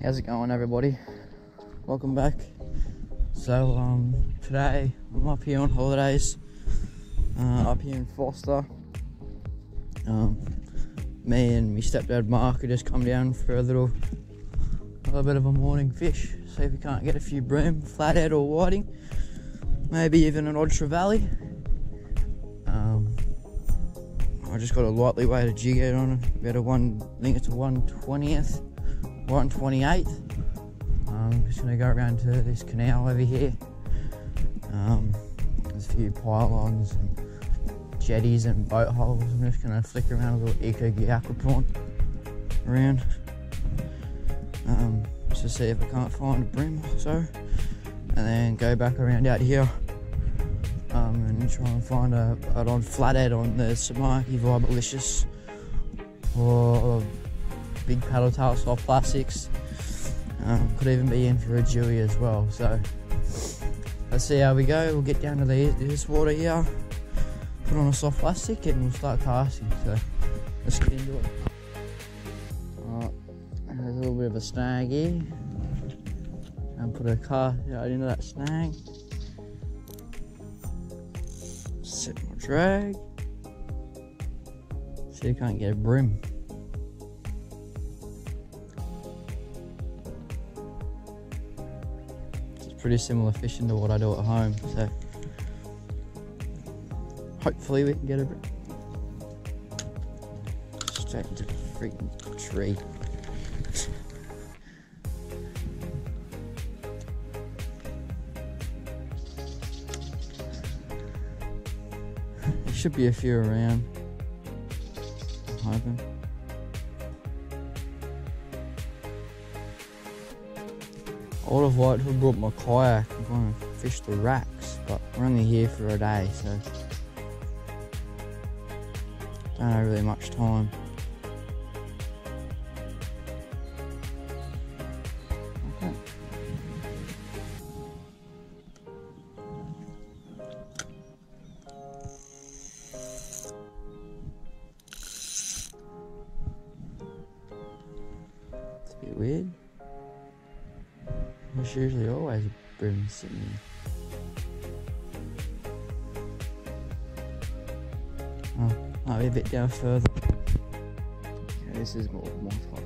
How's it going, everybody? Welcome back. So, um, today I'm up here on holidays, uh, up here in Forster. Um, me and my stepdad Mark have just come down for a little, a little bit of a morning fish. See if we can't get a few bream, flathead or whiting, maybe even an odd trevally. Um, I just got a lightly weighted jig head on it, about a one, I think it's a 120th. 128th. Um, I'm just going to go around to this canal over here. Um, there's a few pylons and jetties and boat holes. I'm just going to flick around a little eco aqua prawn around um, just to see if I can't find a brim or so. And then go back around out here um, and try and find a, an odd flathead on the Samaki Vibelicious or big paddle tail soft plastics. Um, could even be in for a jewie as well. So let's see how we go. We'll get down to the, this water here, put on a soft plastic, and we'll start casting. So let's get into it. A little bit of a snag here. And put a cast right into that snag. Set my drag. See, I can't get a bream. Pretty similar fishing to what I do at home. So hopefully we can get a bit straight into the freaking tree. There should be a few around. I'm hoping. I would have liked to have brought my kayak and gone and fish the racks, but we're only here for a day, so don't have really much time. Okay. It's a bit weird. Usually always sitting there. Oh, might be a bit down further. Okay, this is more, more type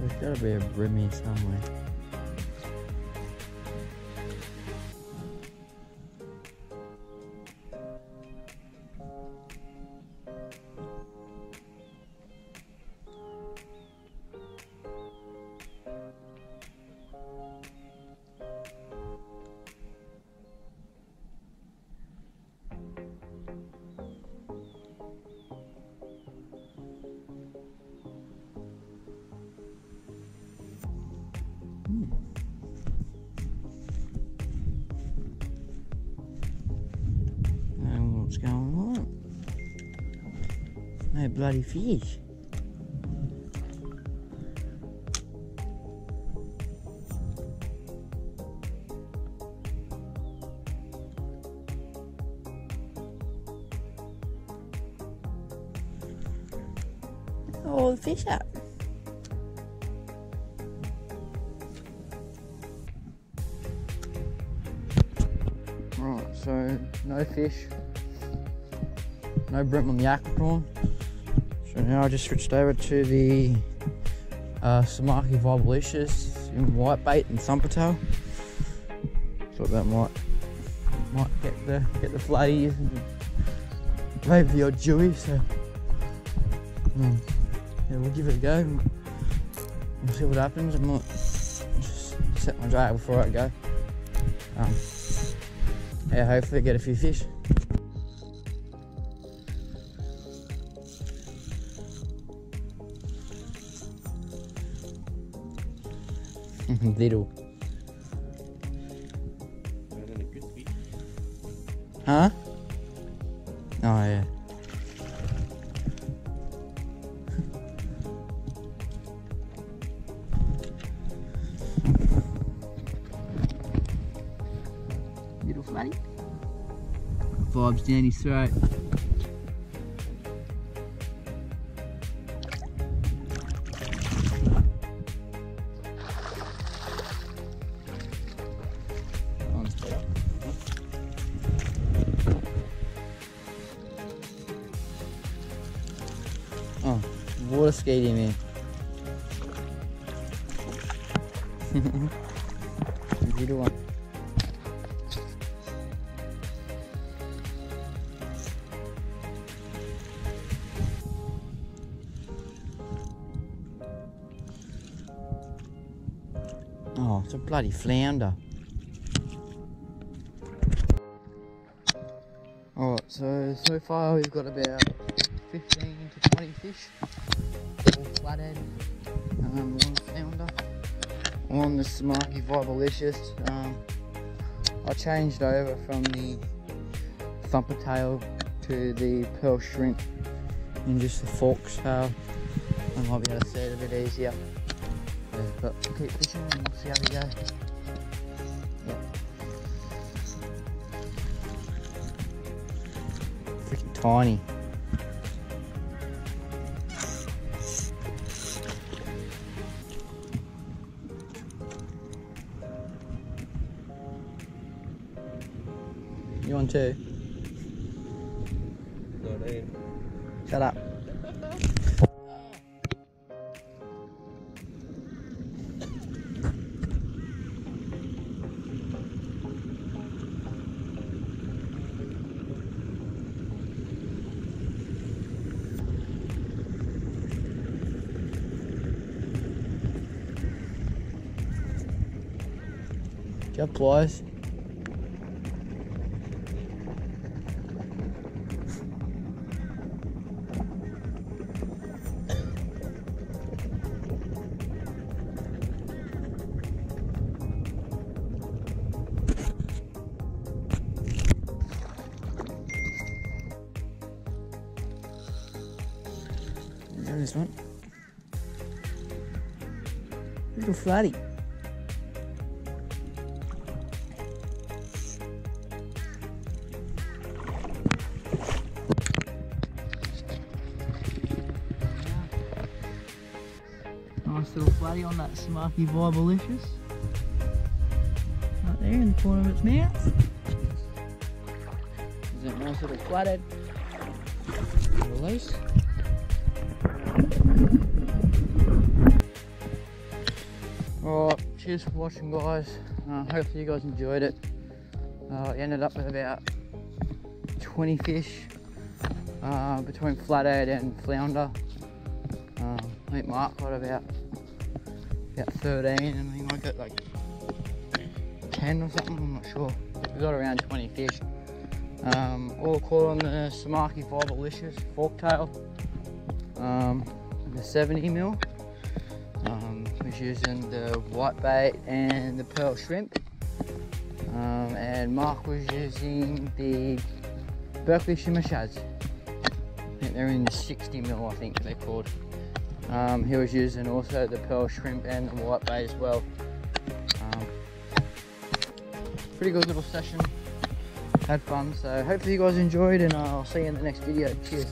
There's gotta be a brimmy somewhere. No bloody fish. All the fish up. Right, so no fish, no bream on the aqua prawn. So now I just switched over to the uh, Samaki Vibelicious in white bait and thumper tail. Thought that might might get the get the flatties and maybe the odd jewie. So um, yeah, we'll give it a go. We'll see what happens. I might just set my drag before I go. Um, yeah, hopefully get a few fish. Little. Huh? Oh yeah. Little flatty. Vibes down his throat. Water skating man. Good one. Oh, it's a bloody flounder. Alright, so so far we've got about 15 to 20 fish, flathead, um, one on the Samaki Vibelicious. Um, I changed over from the thumper tail to the pearl shrimp in just the fork tail. I might be able to see it a bit easier. Yeah, but we'll keep fishing and we'll see how we go. Yeah. Freaking tiny. You want two? Shut up. You have pliers? There is one. Little flatty. Nice little flatty on that Samaki Vibelicious. Right there in the corner of its mouth. Is that nice little flathead? Release. Alright, cheers for watching guys. Uh, hopefully you guys enjoyed it. Uh, ended up with about 20 fish uh, between flathead and flounder. Um, I think Mark got about about 13 and I think I got like 10 or something, I'm not sure. We got around 20 fish. Um, all caught on the Samaki Vibelicious forktail, um, the 70 mil. Um, was using the white bait and the pearl shrimp. Um, and Mark was using the Berkley shimmer shads. I think they're in the 60 mil, I think they're called. Um, he was using also the pearl shrimp and the white bait as well. Um, pretty good little session. Had fun, so hopefully you guys enjoyed and I'll see you in the next video. Cheers.